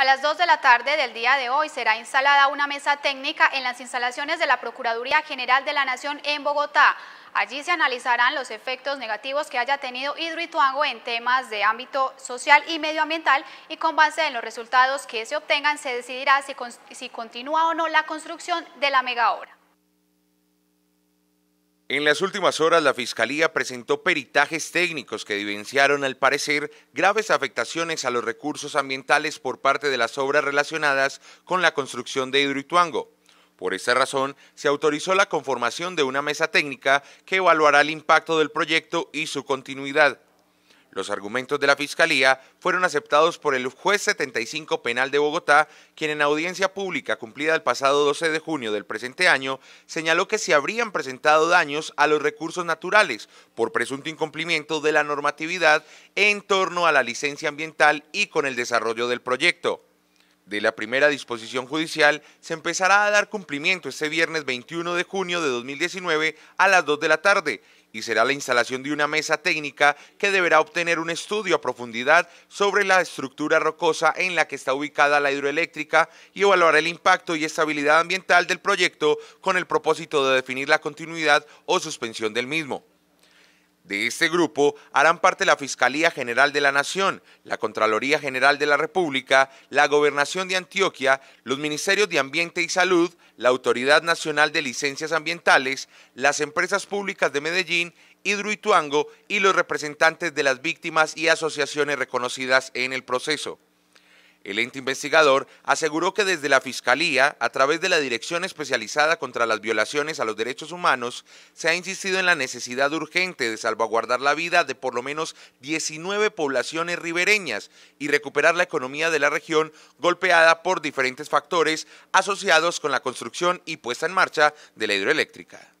A las 2 de la tarde del día de hoy será instalada una mesa técnica en las instalaciones de la Procuraduría General de la Nación en Bogotá. Allí se analizarán los efectos negativos que haya tenido Hidroituango en temas de ámbito social y medioambiental y con base en los resultados que se obtengan se decidirá si, si continúa o no la construcción de la mega obra. En las últimas horas, la Fiscalía presentó peritajes técnicos que evidenciaron, al parecer, graves afectaciones a los recursos ambientales por parte de las obras relacionadas con la construcción de Hidroituango. Por esta razón, se autorizó la conformación de una mesa técnica que evaluará el impacto del proyecto y su continuidad. Los argumentos de la Fiscalía fueron aceptados por el juez 75 penal de Bogotá, quien en audiencia pública cumplida el pasado 12 de junio del presente año señaló que se habrían presentado daños a los recursos naturales por presunto incumplimiento de la normatividad en torno a la licencia ambiental y con el desarrollo del proyecto de la primera disposición judicial se empezará a dar cumplimiento este viernes 21 de junio de 2019 a las 2 de la tarde y será la instalación de una mesa técnica que deberá obtener un estudio a profundidad sobre la estructura rocosa en la que está ubicada la hidroeléctrica y evaluar el impacto y estabilidad ambiental del proyecto con el propósito de definir la continuidad o suspensión del mismo. De este grupo harán parte la Fiscalía General de la Nación, la Contraloría General de la República, la Gobernación de Antioquia, los Ministerios de Ambiente y Salud, la Autoridad Nacional de Licencias Ambientales, las empresas públicas de Medellín, Hidroituango y los representantes de las víctimas y asociaciones reconocidas en el proceso. El ente investigador aseguró que desde la Fiscalía, a través de la Dirección Especializada contra las Violaciones a los Derechos Humanos, se ha insistido en la necesidad urgente de salvaguardar la vida de por lo menos 19 poblaciones ribereñas y recuperar la economía de la región golpeada por diferentes factores asociados con la construcción y puesta en marcha de la hidroeléctrica.